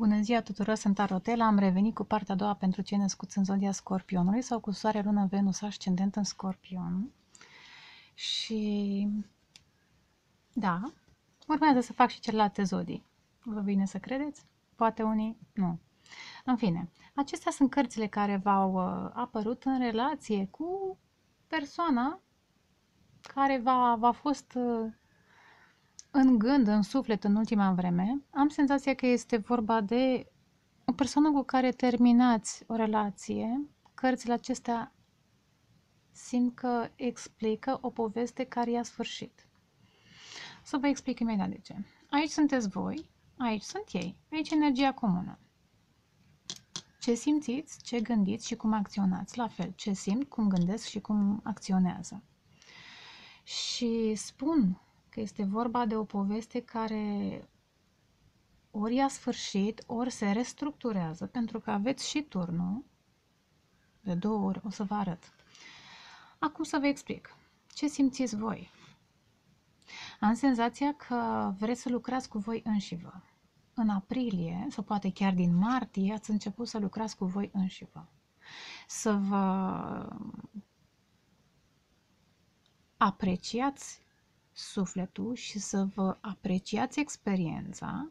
Bună ziua tuturor, sunt Arotela, am revenit cu partea a doua pentru cei născuți în zodia Scorpionului sau cu Soare, Lună, Venus, Ascendent în Scorpion. Și da, urmează să fac și celelalte zodii. Vă vine să credeți? Poate unii nu. În fine, acestea sunt cărțile care v-au uh, apărut în relație cu persoana care v-a, v-a fost uh, în gând, în suflet, în ultima vreme, am senzația că este vorba de o persoană cu care terminați o relație. Cărțile acestea simt că explică o poveste care i-a sfârșit. Să vă explic imediat de ce. Aici sunteți voi, aici sunt ei, aici energia comună. Ce simțiți, ce gândiți și cum acționați, la fel, ce simt, cum gândesc și cum acționează. Și spun că este vorba de o poveste care ori a sfârșit, ori se restructurează, pentru că aveți și turnul, de două ori, o să vă arăt. Acum să vă explic. Ce simțiți voi? Am senzația că vreți să lucrați cu voi înșivă. În aprilie, sau poate chiar din martie, ați început să lucrați cu voi înșivă. Să vă apreciați sufletul și să vă apreciați experiența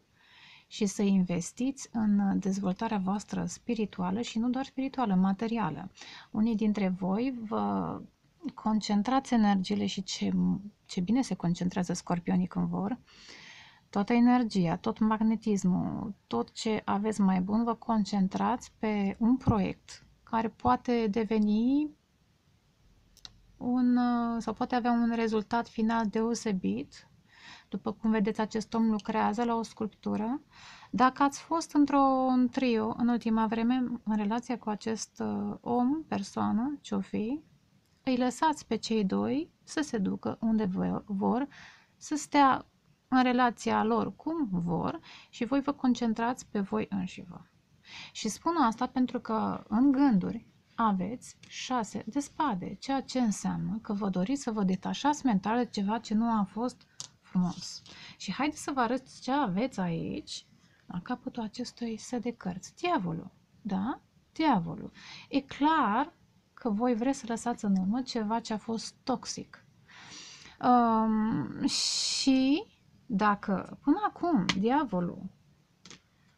și să investiți în dezvoltarea voastră spirituală și nu doar spirituală, materială. Unii dintre voi vă concentrați energiile și ce, ce bine se concentrează scorpionii când vor, toată energia, tot magnetismul, tot ce aveți mai bun, vă concentrați pe un proiect care poate deveni un, uh, sau poate avea un rezultat final deosebit. După cum vedeți, acest om lucrează la o sculptură. Dacă ați fost într-un trio în ultima vreme în relația cu acest uh, om, persoană, ce-o fi, îi lăsați pe cei doi să se ducă unde vor, să stea în relația lor cum vor și voi vă concentrați pe voi înșivă. Și spun asta pentru că în gânduri aveți 6 de spade, ceea ce înseamnă că vă doriți să vă detașați mental de ceva ce nu a fost frumos. Și haideți să vă arăt ce aveți aici, la capătul acestui set de cărți. Diavolul, da? Diavolul. E clar că voi vreți să lăsați în urmă ceva ce a fost toxic. Um, și dacă până acum diavolul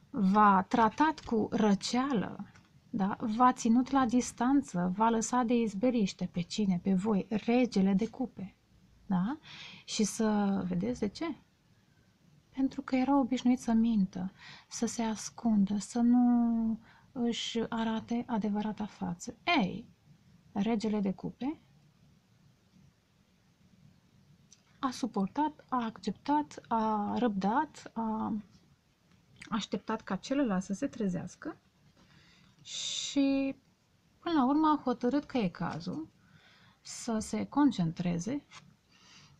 v-a tratat cu răceală, da? v-a ținut la distanță, v-a lăsat de izberiște pe cine? Pe voi, regele de cupe. Da? Și să vedeți de ce? Pentru că era obișnuit să mintă, să se ascundă, să nu își arate adevărata față. Ei, regele de cupe a suportat, a acceptat, a răbdat, a așteptat ca celălalt să se trezească și până la urmă a hotărât că e cazul să se concentreze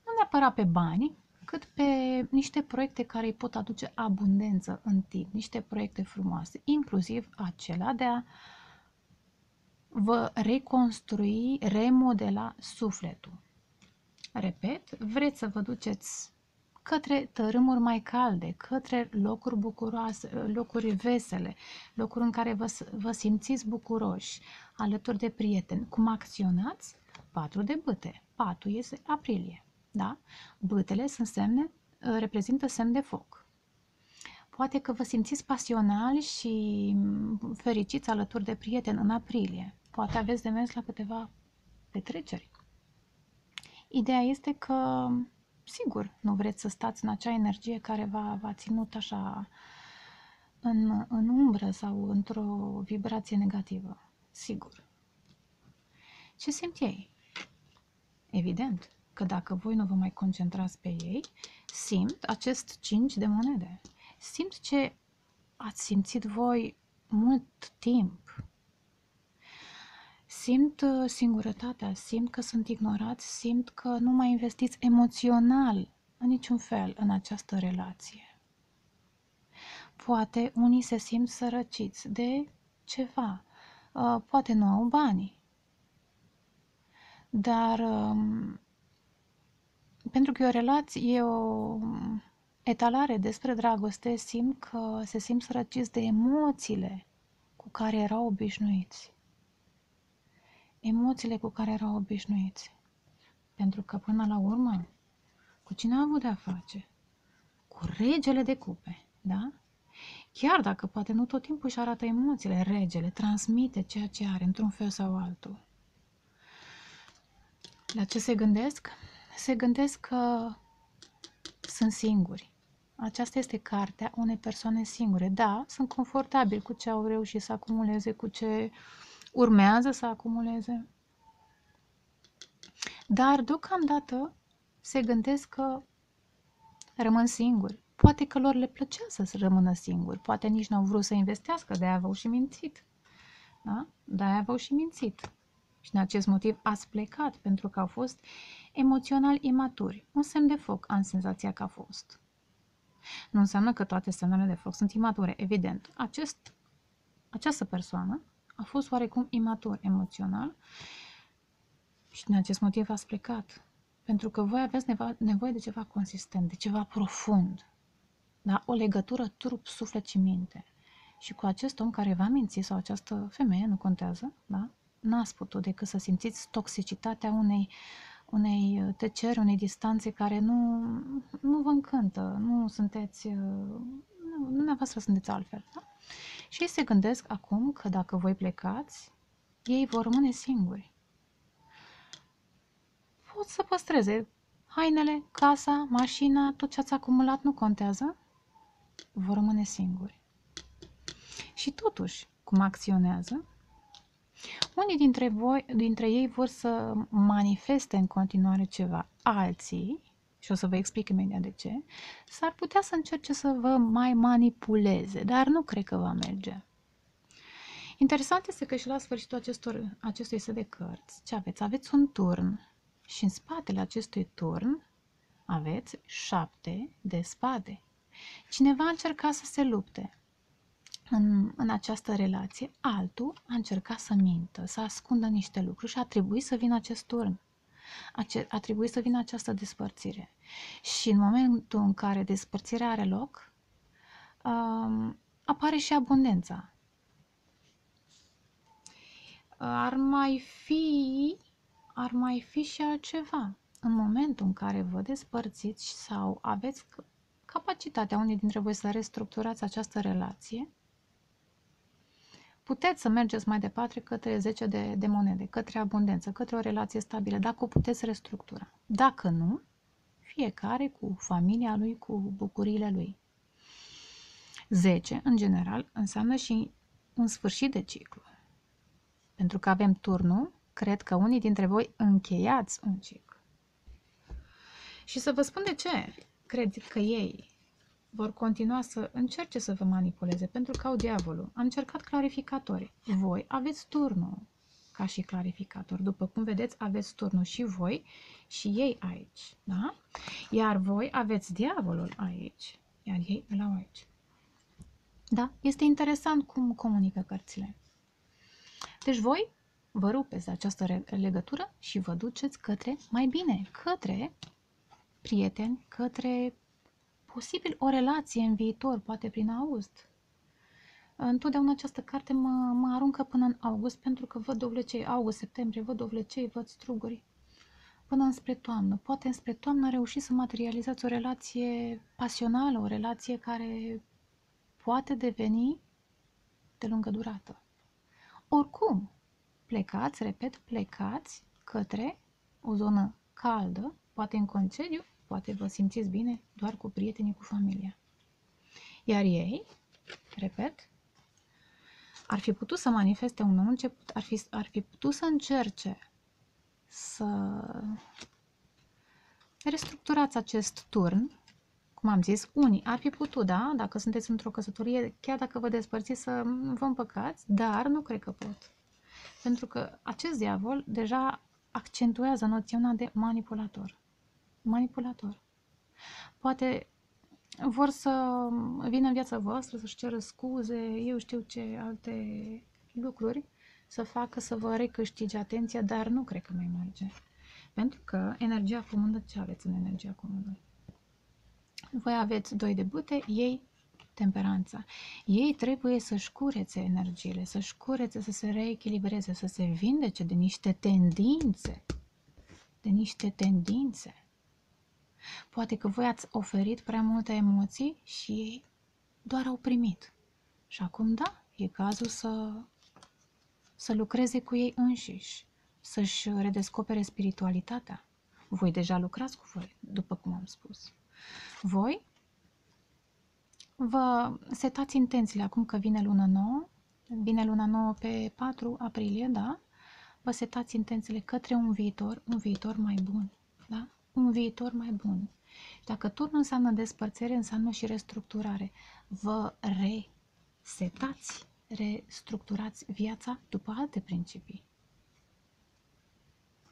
nu neapărat pe bani, cât pe niște proiecte care îi pot aduce abundență în timp, niște proiecte frumoase, inclusiv acela de a vă reconstrui, remodela sufletul. Repet, vreți să vă duceți către tărâmuri mai calde, către locuri bucuroase, locuri vesele, locuri în care vă, vă simțiți bucuroși, alături de prieteni. Cum acționați? Patru de bâte. Patul este aprilie. Da? Bâtele sunt semne, reprezintă semn de foc. Poate că vă simțiți pasionali și fericiți alături de prieteni în aprilie. Poate aveți de mers la câteva petreceri. Ideea este că sigur, nu vreți să stați în acea energie care v-a, v-a ținut așa în, în umbră sau într-o vibrație negativă. Sigur. Ce simt ei? Evident că dacă voi nu vă mai concentrați pe ei, simt acest 5 de monede. Simt ce ați simțit voi mult timp. Simt uh, singurătatea, simt că sunt ignorați, simt că nu mai investiți emoțional în niciun fel în această relație. Poate unii se simt sărăciți de ceva, uh, poate nu au bani, dar um, pentru că e o relație, e o, etalare despre dragoste simt că se simt sărăciți de emoțiile cu care erau obișnuiți. Emoțiile cu care erau obișnuiți. Pentru că până la urmă, cu cine a avut de-a face? Cu regele de cupe, da? Chiar dacă poate nu tot timpul își arată emoțiile, regele transmite ceea ce are într-un fel sau altul. La ce se gândesc? Se gândesc că sunt singuri. Aceasta este cartea unei persoane singure. Da, sunt confortabil cu ce au reușit să acumuleze, cu ce urmează să acumuleze. Dar deocamdată se gândesc că rămân singuri. Poate că lor le plăcea să rămână singuri, poate nici n-au vrut să investească, de-aia aveau și mințit. Da? De-aia aveau și mințit. Și în acest motiv ați plecat, pentru că au fost emoțional imaturi. Un semn de foc am senzația că a fost. Nu înseamnă că toate semnele de foc sunt imature, evident. Acest, această persoană a fost oarecum imatur emoțional și din acest motiv ați plecat. Pentru că voi aveți nevoie de ceva consistent, de ceva profund. Da? O legătură trup, suflet și minte. Și cu acest om care v-a mințit sau această femeie, nu contează, da? n-ați putut decât să simțiți toxicitatea unei, unei uh, tăceri, unei distanțe care nu, nu vă încântă, nu sunteți, uh, nu, dumneavoastră sunteți altfel. Da? Și ei se gândesc acum că dacă voi plecați, ei vor rămâne singuri. Pot să păstreze hainele, casa, mașina, tot ce ați acumulat nu contează, vor rămâne singuri. Și totuși, cum acționează, unii dintre, voi, dintre ei vor să manifeste în continuare ceva. Alții, și o să vă explic imediat de ce, s-ar putea să încerce să vă mai manipuleze, dar nu cred că va merge. Interesant este că și la sfârșitul acestor, acestui set de cărți, ce aveți? Aveți un turn și în spatele acestui turn aveți șapte de spade. Cineva a încercat să se lupte, în, în această relație, altul a încercat să mintă, să ascundă niște lucruri și a trebuit să vină acest turn. A, a trebuit să vină această despărțire. Și în momentul în care despărțirea are loc, um, apare și abundența. Ar mai fi, ar mai fi și altceva. În momentul în care vă despărțiți sau aveți capacitatea unii dintre voi să restructurați această relație, puteți să mergeți mai departe către 10 de, de monede, către abundență, către o relație stabilă, dacă o puteți restructura. Dacă nu, fiecare cu familia lui, cu bucuriile lui. 10, în general, înseamnă și un sfârșit de ciclu. Pentru că avem turnul, cred că unii dintre voi încheiați un ciclu. Și să vă spun de ce cred că ei vor continua să încerce să vă manipuleze pentru că au diavolul. Am încercat clarificatori. Voi aveți turnul ca și clarificator. După cum vedeți, aveți turnul și voi și ei aici. Da? Iar voi aveți diavolul aici, iar ei îl au aici. Da? Este interesant cum comunică cărțile. Deci voi vă rupeți de această legătură și vă duceți către mai bine, către prieteni, către posibil o relație în viitor, poate prin august. Întotdeauna această carte mă, mă aruncă până în august, pentru că văd dovlecei, august, septembrie, văd dovlecei, văd struguri. Până înspre toamnă. Poate înspre toamnă reușiți să materializați o relație pasională, o relație care poate deveni de lungă durată. Oricum, plecați, repet, plecați către o zonă caldă, poate în concediu, Poate vă simțiți bine doar cu prietenii, cu familia. Iar ei, repet, ar fi putut să manifeste un nou început, ar fi, ar fi putut să încerce să restructurați acest turn, cum am zis, unii ar fi putut, da, dacă sunteți într-o căsătorie, chiar dacă vă despărțiți să vă împăcați, dar nu cred că pot. Pentru că acest diavol deja accentuează noțiunea de manipulator manipulator. Poate vor să vină în viața voastră, să-și ceră scuze, eu știu ce alte lucruri să facă să vă recâștige atenția, dar nu cred că mai merge. Pentru că energia comună, ce aveți în energia comună? voi aveți doi de bute, ei temperanța. Ei trebuie să-și curețe energiile, să-și curețe, să se reechilibreze, să se vindece de niște tendințe. De niște tendințe. Poate că voi ați oferit prea multe emoții și ei doar au primit. Și acum, da, e cazul să, să lucreze cu ei înșiși, să-și redescopere spiritualitatea. Voi deja lucrați cu voi, după cum am spus. Voi vă setați intențiile acum că vine luna nouă, vine luna nouă pe 4 aprilie, da? Vă setați intențiile către un viitor, un viitor mai bun, da? Un viitor mai bun. Și dacă tot nu înseamnă despărțire, înseamnă și restructurare. Vă resetați, restructurați viața după alte principii,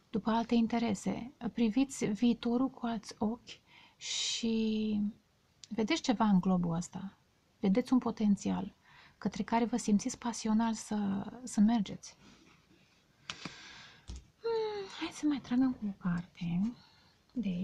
după alte interese. Priviți viitorul cu alți ochi și vedeți ceva în globul ăsta. Vedeți un potențial către care vă simțiți pasional să, să mergeți. Hmm, hai să mai tragem cu o carte. Deci,